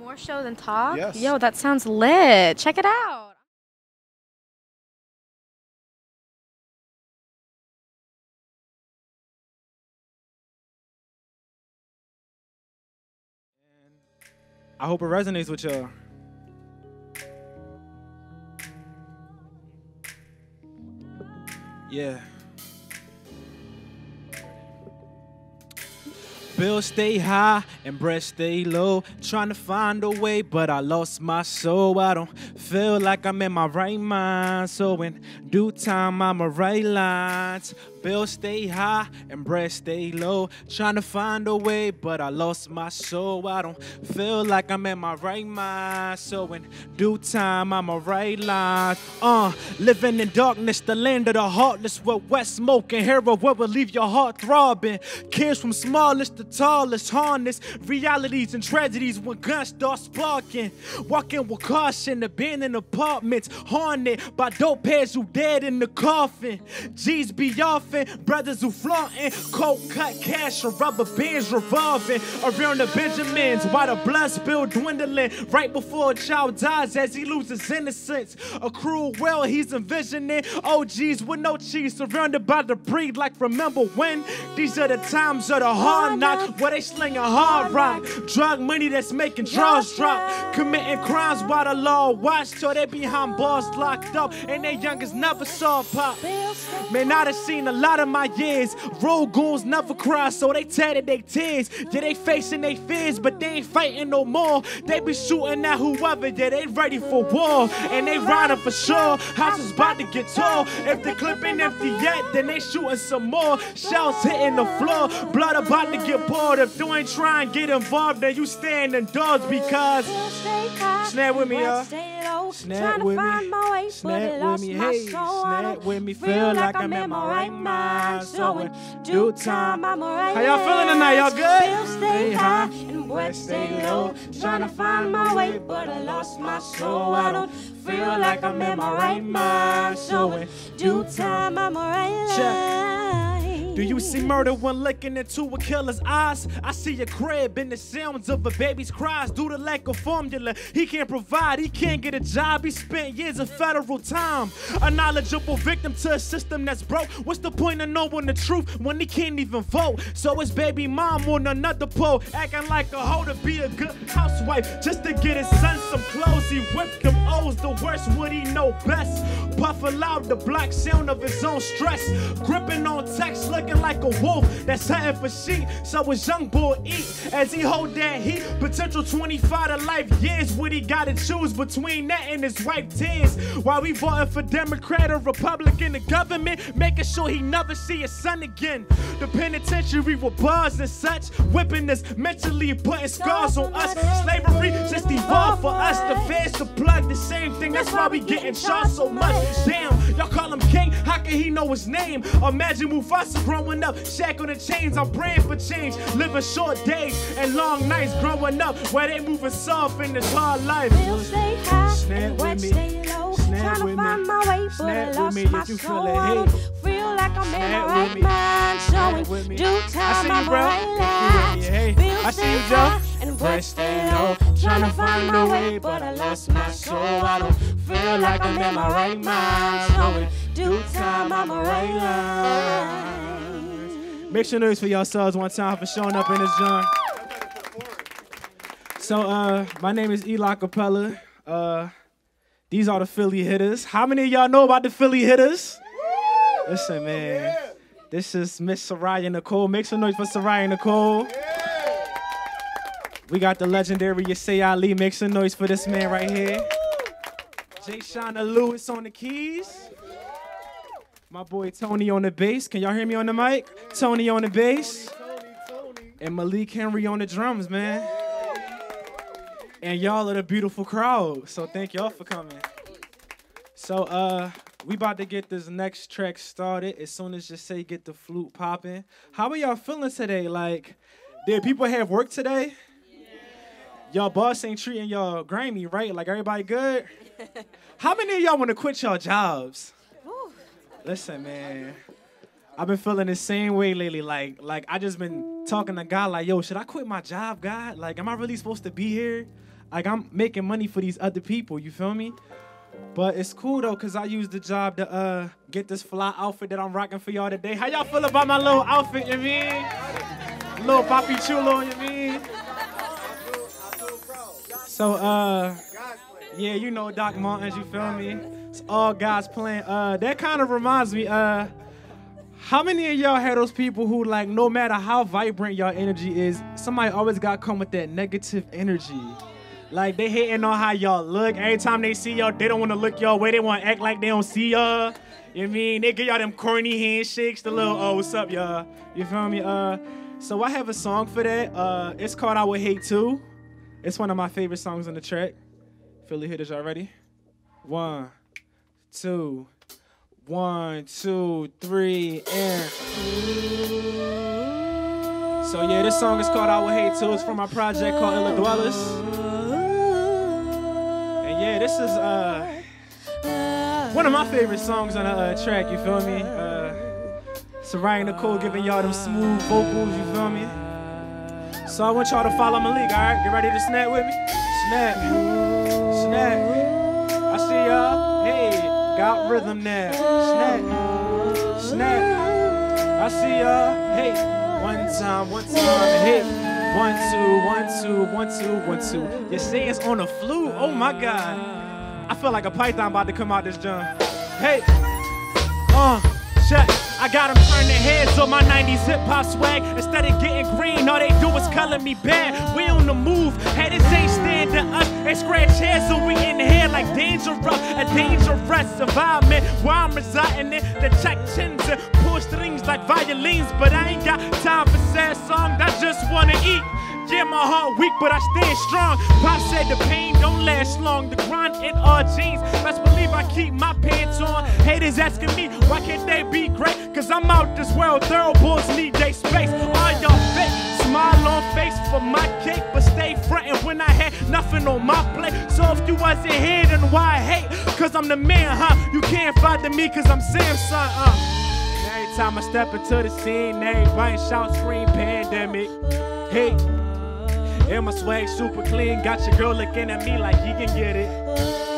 More show than talk? Yes. Yo, that sounds lit. Check it out. I hope it resonates with y'all. Yeah. Bills stay high and breath stay low. Trying to find a way, but I lost my soul. I don't feel like I'm in my right mind. So in due time, I'ma write lines. Bills stay high and breath stay low. Trying to find a way, but I lost my soul. I don't feel like I'm in my right mind. So in due time, I'ma write lines. Uh, living in darkness, the land of the heartless, where wet smoke and heroin will leave your heart throbbing. Kids from smallest to tallest, harness realities and tragedies when guns start sparking. Walking with caution, abandoned apartments, haunted by dope heads who dead in the coffin. G's be offing, brothers who flaunting, cold cut cash or rubber bands revolving. Around the Benjamins while the blood spill dwindling right before a child dies as he loses innocence. A cruel world he's envisioning. OGs with no cheese surrounded by the breed. Like remember when? These are the times of the hard knock where they slinging hard rock, drug money that's making draws drop, committing crimes while the law. Watch till they behind bars locked up and their youngest never saw pop. Man, I done seen a lot of my years. Road goons never cry, so they tatted their tears. Yeah, they facing their fears, but they ain't fighting no more. They be shooting at whoever, yeah, they ready for war. And they riding for sure. House is about to get tall. If the clip ain't empty yet, then they shooting some more. Shells hitting the floor. Blood about to get poured. If you ain't trying to get involved, then you stand indoors because. Snap with me, y'all. Snap with me. Snap with me. Hey, snap with me. Feel like I'm in my right mind. So in due time, I'm alright. How y'all feeling tonight? Y'all good? Stay high and breath stay low. Trying to find my way, but I lost my soul. I don't feel like I'm in my right mind. So in due time. Do you see murder when looking into a killer's eyes? I see a crib in the sounds of a baby's cries. Due to lack of formula, he can't provide, he can't get a job. He spent years of federal time. A knowledgeable victim to a system that's broke. What's the point of knowing the truth when he can't even vote? So his baby mom on another pole, acting like a hoe to be a good housewife just to get his son some clothes. He whipped them O's, the worst would he know best. Puff aloud the black sound of his own stress. Gripping on text, looking like a wolf that's hunting for sheep. So his young boy eat as he hold that heat. Potential 25 to life years, what he gotta choose between that and his wife tears. While we voting for Democrat or Republican, the government making sure he never see his son again. The penitentiary with bars and such, whipping us mentally, putting scars on us. Slavery just evolved for us. The feds to plug the same thing. That's why we getting shot so much. Damn, y'all call him king. How can he know his name? Imagine Mufasa growing up, shack on the chains. I'm praying for change. Living short days and long nights growing up where they moving soft in this hard life. stay high Snap and with stay low. Snap Trying to me. find my way, but Snap I lost me my soul. I don't feel like I'm in my right me. mind. In due time, I'm alright. You hey. I see you, stay Joe. high and breath stay low. Trying to find my way, but I lost my soul. I don't feel like I'm in my right mind. In due time, I'm alright. Make some noise for yourselves one time for showing up in this joint. So, uh, my name is Eli Capella. Uh, these are the Philly hitters. How many of y'all know about the Philly hitters? Listen, man. This is Miss Seraiah Nicole. Make some noise for Seraiah Nicole. We got the legendary Yesseh Ali. Make some noise for this man right here. J'Shanna Lewis on the keys. My boy Toni on the bass. Can y'all hear me on the mic? Toni on the bass. And Malik Henry on the drums, man. And y'all are the beautiful crowd. So thank y'all for coming. So uh we about to get this next track started as soon as just say get the flute popping. How are y'all feeling today? Like, did people have work today? Y'all boss ain't treating y'all grimy, right? Like everybody good? How many of y'all want to quit y'all jobs? Listen, man. I've been feeling the same way lately. Like, like I just been talking to God, like, yo, should I quit my job, God? Like, am I really supposed to be here? Like I'm making money for these other people, you feel me? But it's cool though, cause I used the job to uh get this fly outfit that I'm rocking for y'all today. How y'all feel about my little outfit, you mean? Little papi chulo, you mean? So uh yeah, you know Doc Martens, you feel me? It's all guys playing. Uh that kind of reminds me, uh how many of y'all had those people who like no matter how vibrant y'all energy is, somebody always gotta come with that negative energy. Like they hating on how y'all look. Every time they see y'all, they don't want to look y'all way. They want to act like they don't see y'all. You know I mean? They give y'all them corny handshakes, the little oh what's up y'all. You feel me? Uh, so I have a song for that. Uh, it's called I Would Hate Too. It's one of my favorite songs on the track. Philly hitters, y'all ready? One, two, one, two, three, and. So yeah, this song is called I Would Hate Too. It's from my project called Illa Dwellers. And yeah, this is uh one of my favorite songs on the uh, track. You feel me? Uh, Seraiah Nicole giving y'all them smooth vocals. You feel me? So I want y'all to follow my league. All right, get ready to snap with me. Snap, snap. Rhythm now. Snap, snap. I see y'all. Hey, one time, one time. Hey. One, two, one, two, one, two, one, two. You see it's on the flute. Oh my God. I feel like a python about to come out this jump. Hey. Uh, check. I got them turn their heads on my 90s hip hop swag. Instead of getting green, all they do is color me bad. We on the move. Hey, this ain't stand to us. They scratch heads, so we in here like dangerous. A dangerous environment where I'm residing in. The check chins and pull strings like violins. But I ain't got time for sad songs. I just wanna eat. Yeah, my heart weak, but I stand strong. Pop said the pain don't last long. The grind in our jeans. Keep my pants on. Haters asking me, why can't they be great? Cause I'm out this world. Thoroughboys need they space. All y'all fake. Smile on face for my cake, but stay frontin' when I had nothing on my plate. So if you wasn't here, then why hate? Cause I'm the man, huh? You can't fight me cause I'm Samson, uh. Every time I step into the scene, everybody shout, scream, pandemic. Hey. And my swag super clean. Got your girl looking at me like he can get it.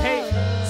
Hey,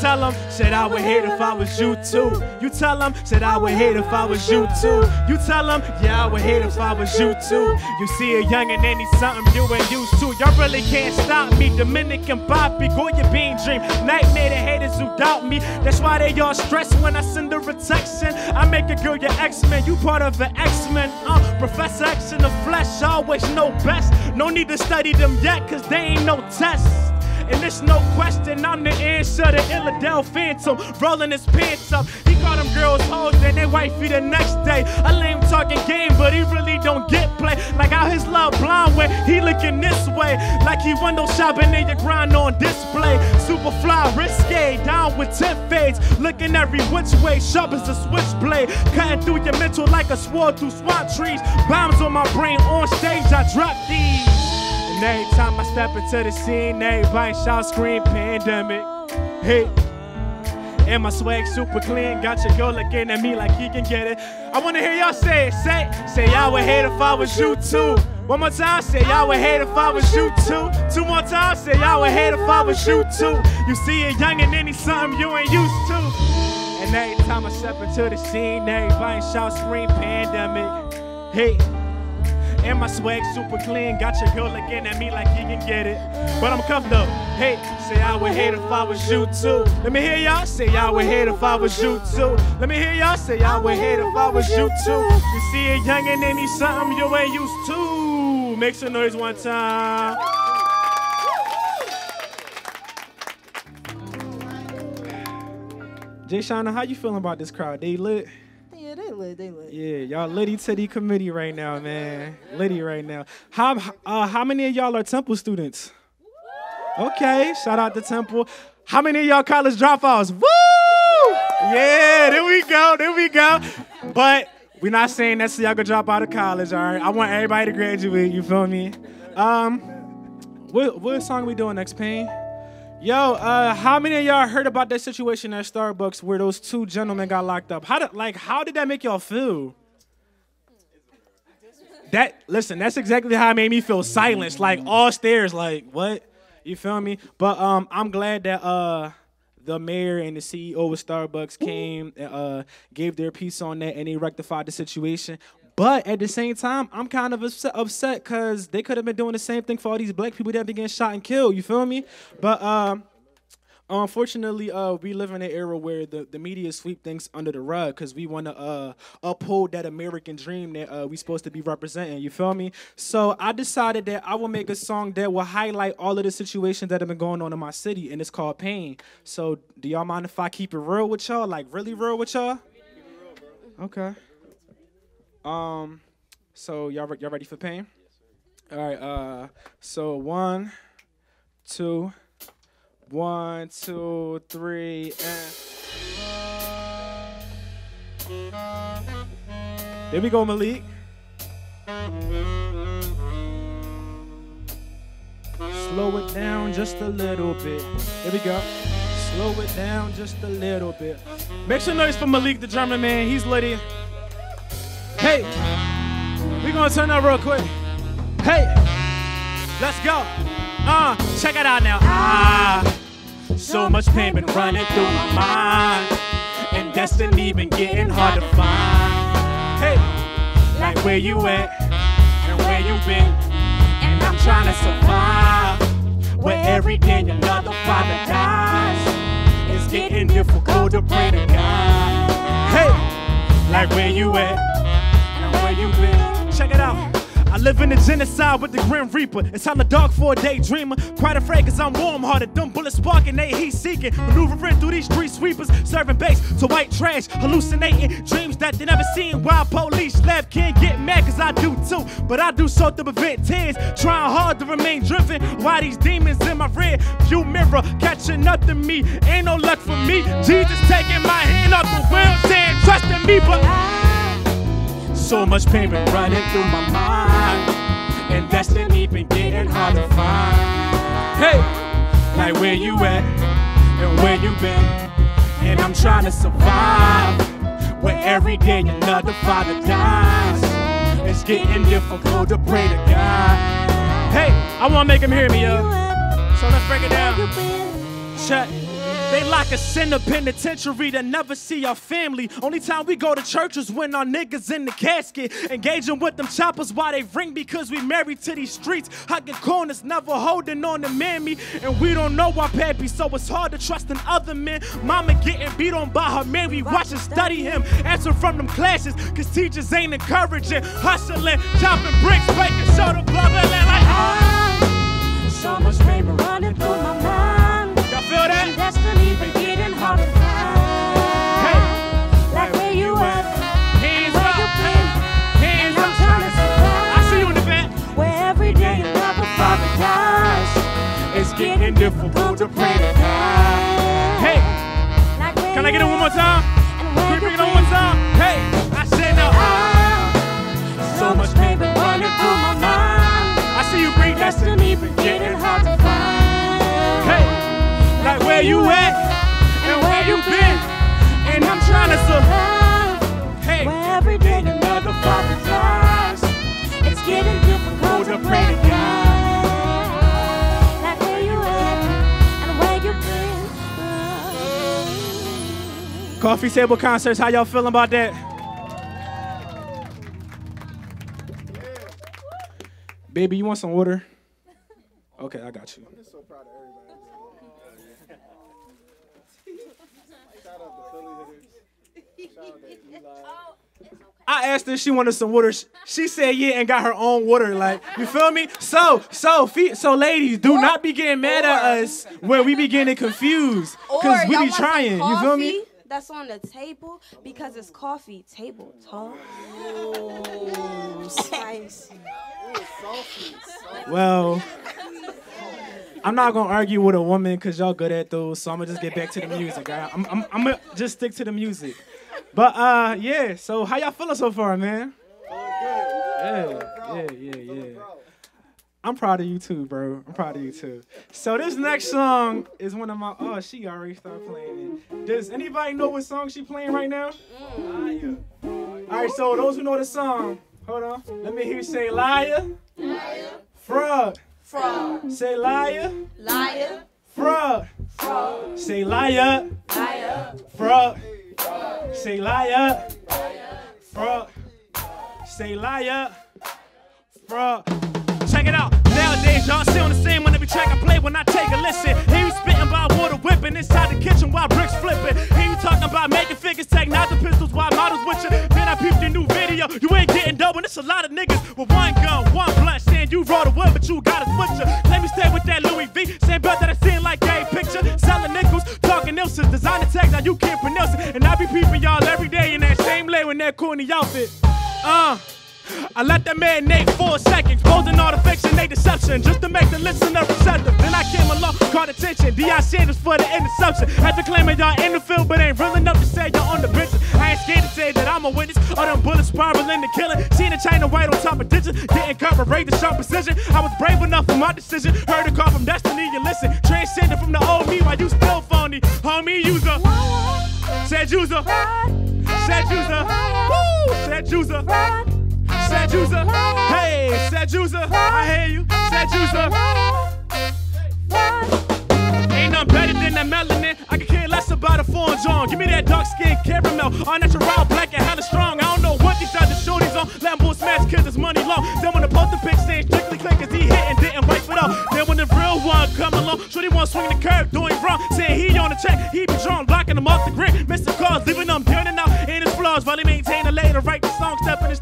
tell him, said I would hate if I was you too. You tell him, said I would hate if I was you too. You tell him, yeah, I would hate if I was you too. You see a young and any something you ain't used to. Y'all really can't stop me. Dominican Bobby, go your bean dream. Nightmare to haters who doubt me. That's why they all stress when I send a text. I make a girl your X-Men. You part of an X-Men. Uh, Professor X in the flesh, always know best. No need to study them yet, cause they ain't no test. And it's no question, I'm the answer to Illadel Phantom. Rolling his pants up. He call them girls hoes, then they wifey the next day. I lame talking game, but he really don't get play. Like how his love blind when he looking this way. Like he window shopping in your grind on display. Super fly, risque, down with 10 fades. Looking every which way, sharp as a switchblade. Cutting through your mental like a sword through swamp trees. Bombs on my brain on stage, I drop these. Every time I step into the scene, everybody shout, scream, pandemic. Hey. And my swag super clean, got your girl looking at me like he can get it. I wanna hear y'all say it, say, say y'all would hate if I was you too. One more time, say y'all would hate if I was you too. Two more times, say y'all would hate if I was you too. You see a young and any something you ain't used to. And every time I step into the scene, everybody shout, scream, pandemic. Hey. And my swag super clean. Got your girl looking at me like he can get it. But I'm comfortable. Hey, say I would hate if I was you too. Let me hear y'all say I would hate if I was you too. Let me hear y'all say I would hate if I was you too. You see a youngin' and he's something you ain't used to. Make some noise one time. J'Shanna, how you feeling about this crowd? They lit? Yeah, they lit, they lit. Yeah, y'all litty titty committee right now, man. Litty right now. How uh, how many of y'all are Temple students? Okay, shout out to Temple. How many of y'all college dropouts? Woo! Yeah, there we go, there we go. But we're not saying that so y'all can drop out of college, all right? I want everybody to graduate, you feel me? Um, what, what song we doing next, Pain? Yo, uh, how many of y'all heard about that situation at Starbucks where those two gentlemen got locked up? How did like how did that make y'all feel? That listen, that's exactly how it made me feel silenced, like all stares, like what? You feel me? But um, I'm glad that uh the mayor and the CEO of Starbucks came, uh, gave their piece on that, and they rectified the situation. But at the same time, I'm kind of upset because they could have been doing the same thing for all these black people that been getting shot and killed. You feel me? But um, unfortunately, uh, we live in an era where the, the media sweep things under the rug because we want to uh, uphold that American dream that uh, we supposed to be representing. You feel me? So I decided that I will make a song that will highlight all of the situations that have been going on in my city, and it's called Pain. So do y'all mind if I keep it real with y'all? Like really real with y'all? Okay. Um, so y'all y'all ready for Pain? All right. Uh, so one, two. One, two, three, and. There we go, Malik. Slow it down just a little bit. There we go. Slow it down just a little bit. Make some noise for Malik, the German man. He's litty. Hey, we gonna turn up real quick. Hey, let's go. Uh, check it out now. Ah. So much pain been running through my mind, and destiny been getting hard to find. Hey, like where you at and where you been, and I'm trying to survive. Where every day another father dies, it's getting difficult to pray to God. Hey, like where you at you been. Check it out. I live in the genocide with the Grim Reaper. It's to dog for a daydreamer. Quite afraid cause I'm warm hearted. Dumb bullets sparking, they heat seeking. Maneuvering through these street sweepers. Serving base to white trash. Hallucinating dreams that they never seen. While police left can't get mad cause I do too. But I do so to prevent tears. Trying hard to remain driven. Why these demons in my rear view mirror catching up to me. Ain't no luck for me. Jesus taking my hand off the wheel saying trusting me. But so much pain been running through my mind, and destiny been getting hard to find. Hey, like where you at and where you been, and I'm trying to survive. Where every day another father dies, it's getting difficult to pray to God. Hey, I wanna make him hear me, yo. So let's break it down. Check. They like us in the penitentiary to never see our family. Only time we go to church is when our niggas in the casket. Engaging with them choppers while they ring because we married to these streets. Hugging corners, never holding on to mammy. And we don't know our pappy, so it's hard to trust in other men. Mama getting beat on by her man, we watch and study him. Answer from them classes, cause teachers ain't encouraging. Hustling, chopping bricks, breaking shoulder, blah, blah, blah, like, oh. So much paper running through my mind difficult to God. Hey, can I get it one more time? Can we bring it on one time? Hey, I said now. So much paper running through my mind. I see you bring destiny been getting hard to find. Hey, like where you at and where you been, and I'm trying to survive. Hey, where every day another father dies. It's getting difficult to pray to God. Coffee table concerts. How y'all feeling about that? Baby, you want some water? Okay, I got you. I'm so proud of everybody. Shout out to Philly hitters. Shout out to Eli. I asked her if she wanted some water. She said yeah and got her own water. Like, you feel me? So, so, so ladies, do not be getting mad at us when we be getting confused. Cause we be trying. You feel me? Coffee That's on the table because it's coffee table talk. Spicy. Well, I'm not gonna argue with a woman because y'all good at those. So I'm gonna just get back to the music. Right? I'm, I'm, I'm gonna just stick to the music. But uh, yeah. So how y'all feeling so far, man? Yeah, yeah, yeah, yeah. I'm proud of you too, bro. I'm proud of you too. So this next song is one of my. Oh, she already started playing it. Does anybody know what song she playing right now? Liar. All right. So those who know the song, hold on. Let me hear you say liar. Liar. Fraud. fraud, Say liar, liar, fraud. fraud, Say liar, liar, fraud. Say liar, fraud. Say liar, fraud. Y'all still the same on every track I play when I take a listen. You spitting about water whipping inside the kitchen while bricks flipping. You talking about making figures, taking out the pistols while models with you. Then I peeped your new video. You ain't getting dope, and it's a lot of niggas with one gun, one blunt, saying you wrote a word, but you got a switcher. Let me stay with that Louis V. Same belt that I seen like a picture. Selling nickels, talking Nilsons, designer tags, now you can't pronounce it. And I be peeping y'all every day in that same lane with that corny outfit. Uh. I let that marinate four seconds, posing all the fiction, they deception, just to make the listener receptive. Then I came along, caught attention. Di Sanders for the interception. Had to claim y'all in the field, but ain't real enough to say y'all on the bench. I ain't scared to say that I'm a witness. All them bullets spiraling the killing. Seen the China white on top of digits, didn't corroborate the sharp precision. I was brave enough for my decision. Heard a call from destiny, you listen. Transcended from the old me while you still phony. Homie, user. Said user. Said user. Woo! Said user. Said user. Hey, said user. I hear you. Said user. Ain't nothing better than that melanin. I can care less about a foreign John. Give me that dark skin caramel. All natural, black and hella strong. I don't know what these other shorties on. Lambo smash kids is money long. Then when the poster pic saying strictly click cause he hit and didn't wipe it up. Then when the real one come along, shorty want swing the curb, doing wrong. Saying he on the track, he be drawn, blocking them off the grid. Missing cars, leaving them down and out in his flaws. While he maintain a lane to write the song, step in the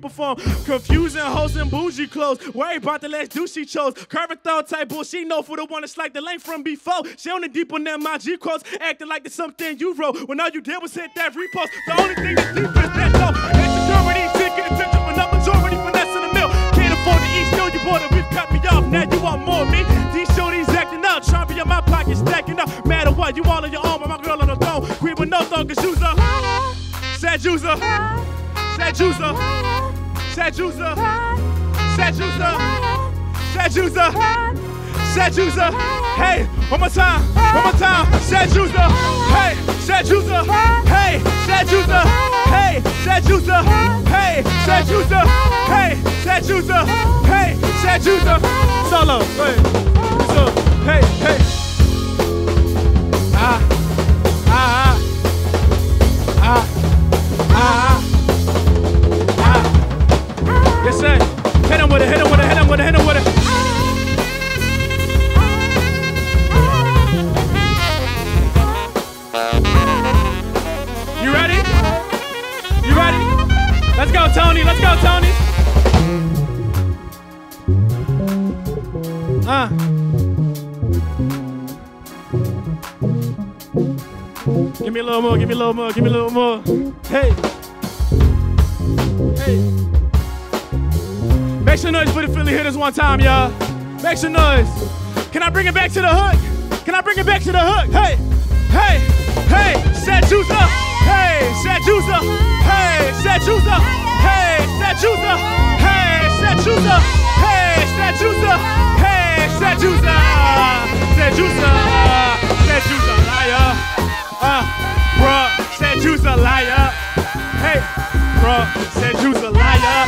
perform. Confusing hoes and bougie clothes. Worry about the last dude she chose. Curving thought type bull, she know for the one that's like the lane from before. She on the deep on them my G quotes, acting like it's something you wrote. When all you did was hit that repost. The only thing that's deep is that though. Insecurity, seeking attention, but not majority finesse in the mill. Can't afford to eat, still you bought it, we've cut me off. Now you want more of me. These shorties acting up, trying to be in my pocket, stacking up. Matter what, you all on your own, but my girl on the throne. Queen with no thong, cause you's a sad user. Sad user. Sad user. Sad user. Hey, one more time. One more time. Sad. Hey, sad. Hey, sad. Hey, sad. Hey, sad. Hey, sad. Hey, user. Solo. So, hey, hey. Me a little more, give me a little more, give me a little more. Hey. Hey. Make some noise for the Philly hitters one time, y'all. Make some noise. Can I bring it back to the hook? Can I bring it back to the hook? Hey, hey, hey, set up. Hey, set up. Hey, set up. Hey, set up. Hey, set up. Hey, set up. Hey, set juice up. Set juice up. Set juice up, liar. Bruh, set juice a liar. Hey, bruh, set juice a liar.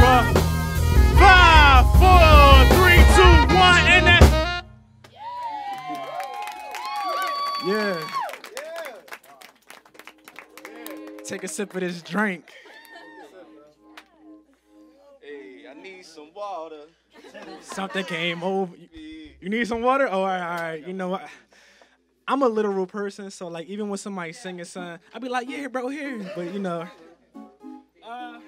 Bruh. Five, four, three, two, one, and that. Yeah. Take a sip of this drink. Hey, I need some water. Something came over. You need some water? Oh, all right, all right. You know what? I'm a literal person, so like even when somebody singing something, I'd be like, yeah, bro, here. But you know. Uh,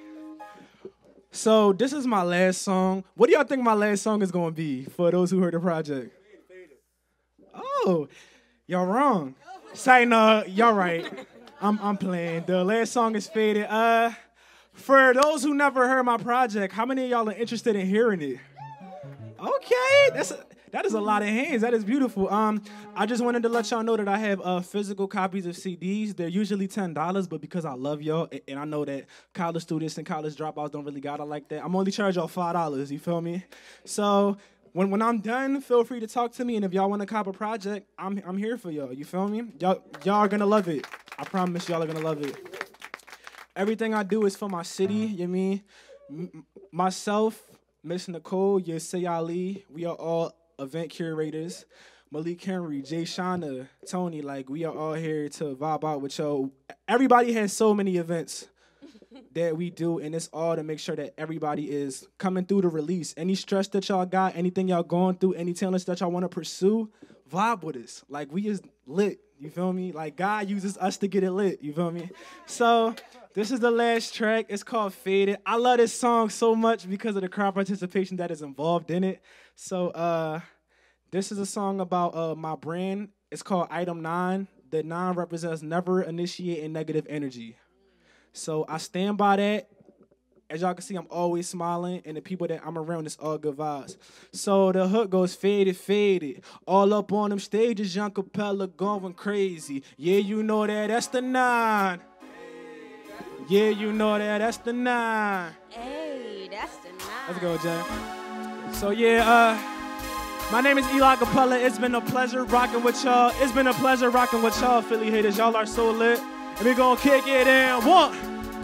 so this is my last song. What do y'all think my last song is gonna be for those who heard the project? Oh, y'all wrong. Say no, y'all right. I'm I'm playing. The last song is faded. Uh, for those who never heard my project, how many of y'all are interested in hearing it? Okay, that's a, that is a lot of hands. That is beautiful. Um, I just wanted to let y'all know that I have uh physical copies of CDs. They're usually ten dollars, but because I love y'all and I know that college students and college dropouts don't really got it like that, I'm only charge y'all five dollars. You feel me? So. When, when I'm done, feel free to talk to me, and if y'all want to cop a project, I'm I'm here for y'all. You feel me? Y'all y'all are gonna love it. I promise y'all are gonna love it. Everything I do is for my city. You mean? M- myself, Miss Nicole, Yesseh Ali, we are all event curators. Malik Henry, Jay Shauna, Toni, like we are all here to vibe out with y'all. Everybody has so many events that we do, and it's all to make sure that everybody is coming through the release. Any stress that y'all got, anything y'all going through, any talents that y'all want to pursue, vibe with us. Like we is lit. You feel me? Like God uses us to get it lit. You feel me? So this is the last track. It's called Faded. I love this song so much because of the crowd participation that is involved in it. So uh this is a song about uh my brand. It's called Item 9. The 9 represents never initiating negative energy. So I stand by that. As y'all can see, I'm always smiling, and the people that I'm around, it's all good vibes. So the hook goes faded, faded. All up on them stages, young Capella going crazy. Yeah, you know that, that's the nine. Yeah, you know that, that's the nine. Hey, that's the nine. Let's go, Jay. So yeah, uh, my name is Eli Capella. It's been a pleasure rocking with y'all. It's been a pleasure rocking with y'all, Philly haters. Y'all are so lit. And we gonna kick it in. One,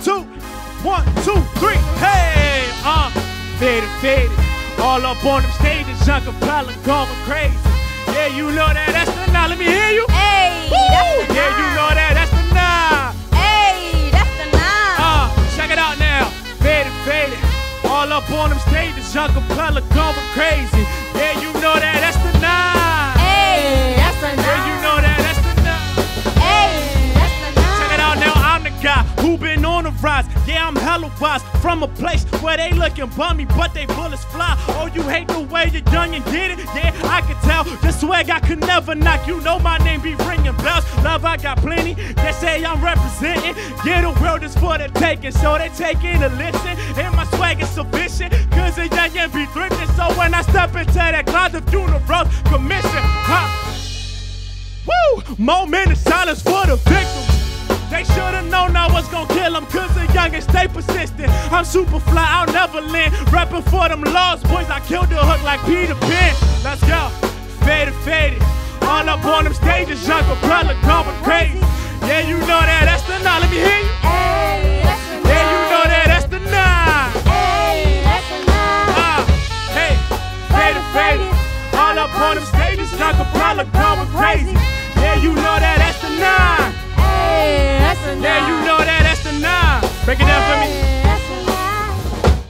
two, one, two, three. Hey, uh, faded, faded. All up on them stages, young Capella going crazy. Yeah, you know that. That's the nine. Let me hear you. Hey, Woo! that's the nine. Yeah, you know that. That's the Faded. All up on them stages, young Capella going crazy. Yeah, you know that. That's the nine. hey, that's the nine. Yeah, you know that. Guy who been on the rise. Yeah, I'm hella wise from a place where they looking bummy, but they bullets fly. Oh, you hate the way young and get it? Yeah, I can tell. The swag I could never knock. You know my name be ringing bells. Love I got plenty. They say I'm representing. Yeah, the world is for the taking, so they taking a listen. And my swag is sufficient, cause a young and be thrifting. So when I step into that cloud, the funeral commission, huh? Woo! Moment of silence for the victims. They should've known I was gonna kill them, cause the young and stay persistent. I'm super fly, I'll never land. Rapping for them lost boys, I killed the hook like Peter Pan. Let's go. Faded, faded. All up on them stages, young Capella going crazy. Yeah, you know that, that's the nine. Let me hear you. Hey, that's the nine. Yeah, you know that, that's the nine. Hey, that's the nine. Ah, hey, faded, faded. All up on them stages, young Capella going crazy. Yeah, you know that, that's the nine. Hey, that's the nine. Yeah, you know that, that's the nine. Break it down for me.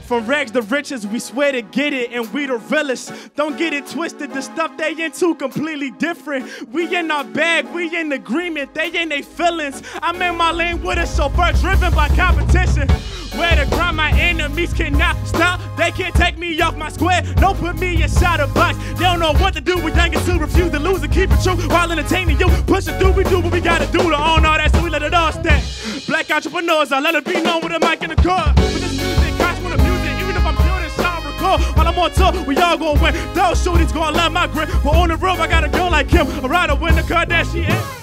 From rags to riches, we swear to get it, and we the realest. Don't get it twisted, the stuff they into completely different. We in our bag, we in agreement, they in their feelings. I'm in my lane with a chauffeur driven by competition. Where the grind my enemies cannot stop. They can't take me off my square. Don't put me inside a box. They don't know what to do with youngins who refuse to lose and keep it true while entertaining you. Push it through, we do what we gotta do to own all that, so we let it all stack. Black entrepreneurs, I let it be known with a mic in the car. With this music, with the music, even if I'm building sound record. While I'm on tour, we all gonna win. Those shootings gonna love my grit. But on the road, I gotta go like him. A rider win the Kardashian.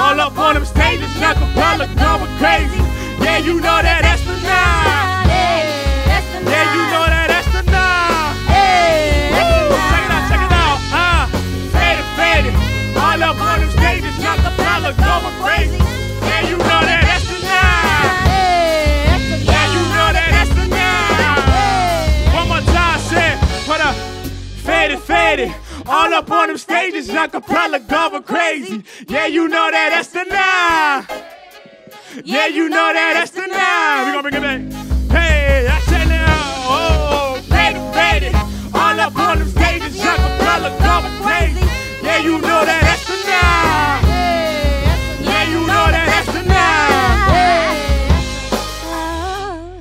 All up on them stages, young Capella going crazy. Yeah, you know that, that's the nine. Yeah, you know that, that's the nine. Woo! Check it out, check it out. Uh, faded, faded. All up on them stages, young Capella going crazy. Yeah, you know that, that's the nine. Faded, faded. All up on them stages, young Capella going crazy. Yeah, you know that, that's the nine. Yeah, you know that, that's the nine. We gonna bring it back. Hey, that's it now. Oh, faded, faded. All up on them stages, young Capella going crazy. Yeah, you know that, that's the nine. hey, that's the Yeah, you know that, that's the nine.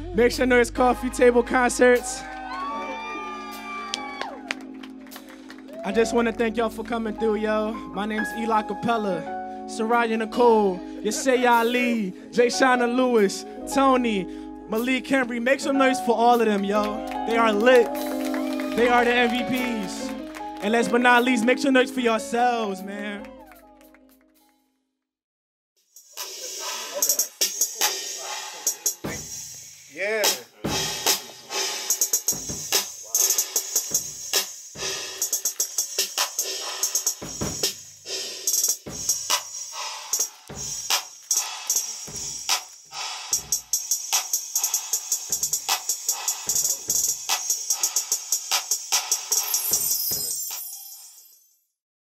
nine. Make sure there's coffee table concerts. I just want to thank y'all for coming through, yo. My name's Eli Capella, Seraiah Nicole, Yesseh Ali, J'Shanna Lewis, Toni, Malik Henry. Make some noise for all of them, yo. They are lit. They are the MVPs. And last but not least, make some noise for yourselves, man.